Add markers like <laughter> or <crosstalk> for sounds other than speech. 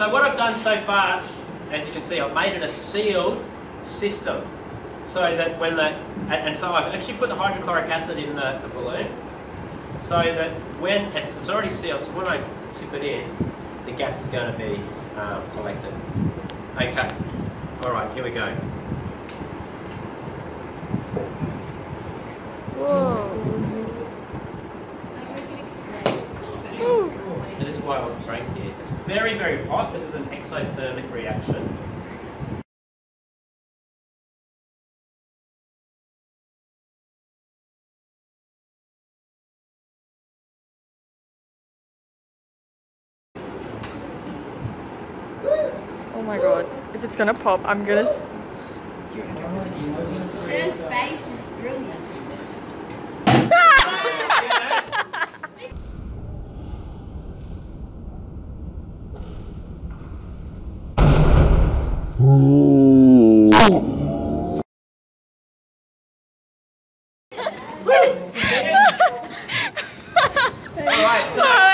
So what I've done so far, as you can see, I've made it a sealed system. So that when the, and, so I've actually put the hydrochloric acid in the, the balloon, so that when it's, it's already sealed, so when I tip it in, the gas is going to be um, collected. Okay, all right, here we go. This is why I want Frank here. It's very, very hot. This is an exothermic reaction. Oh my god. If it's gonna pop, I'm gonna. s- Sir's face is brilliant. <laughs> All right, so